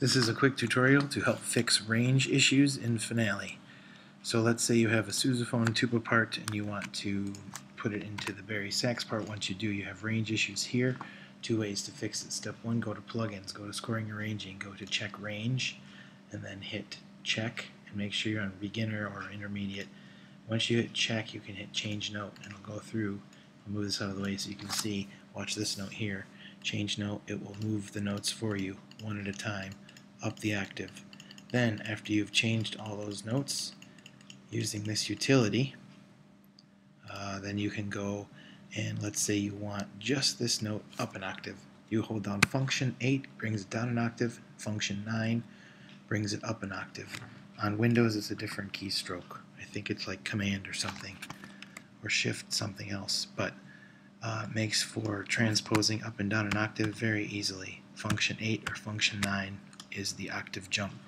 This is a quick tutorial to help fix range issues in Finale. So let's say you have a sousaphone tuba part and you want to put it into the bari sax part. Once you do, you have range issues here. Two ways to fix it. Step one, go to plugins, go to scoring and arranging, go to check range, and then hit check and make sure you're on beginner or intermediate. Once you hit check, you can hit change note and it'll go through. I'll move this out of the way so you can see. Watch this note here. Change note, it will move the notes for you one at a time up the octave. Then, after you've changed all those notes using this utility, uh, then you can go and let's say you want just this note up an octave. You hold down function 8, brings it down an octave, function 9 brings it up an octave. On Windows it's a different keystroke. I think it's like command or something, or shift something else, but uh, makes for transposing up and down an octave very easily. Function 8 or function 9 is the octave jump.